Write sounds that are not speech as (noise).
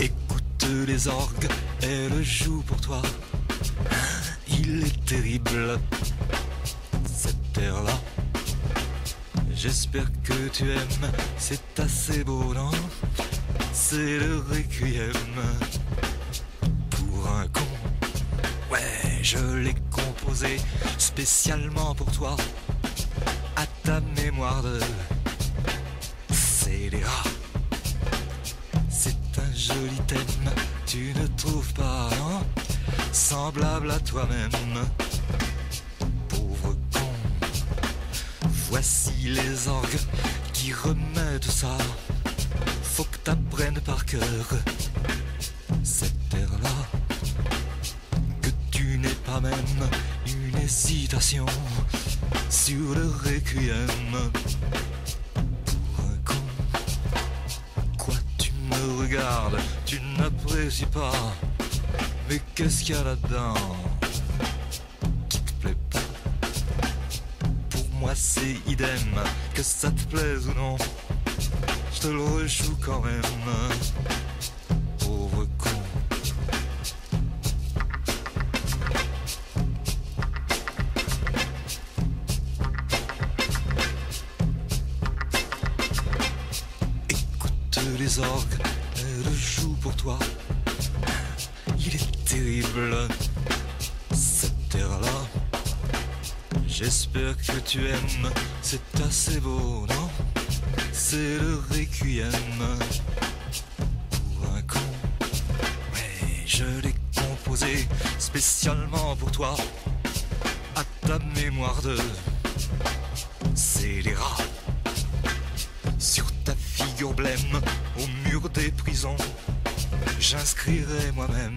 Écoute les orgues, elle joue pour toi. (laughs) Il est terrible, cette terre-là. J'espère que tu aimes, c'est assez beau, non? C'est le requiem spécialement pour toi, à ta mémoire de scélérat. C'est un joli thème, tu ne trouves pas, non Semblable à toi-même, pauvre con. Voici les orgues qui remettent ça. Faut que t'apprennes par cœur cette terre-là. Que tu n'aies pas même une hésitation sur le requiem pour un con. Quoi tu me regardes, tu n'apprécies pas. Mais qu'est-ce qu'il y a là-dedans qui te plaît pas? Pour moi c'est idem, que ça te plaise ou non. Je te le rejoue quand même. Les orgues, elles jouent pour toi. Il est terrible, cette terre-là. J'espère que tu aimes, c'est assez beau, non? C'est le requiem pour un con. Ouais, je l'ai composé spécialement pour toi, à ta mémoire de scélérat. Sur ta figure blême, au mur des prisons, j'inscrirai moi-même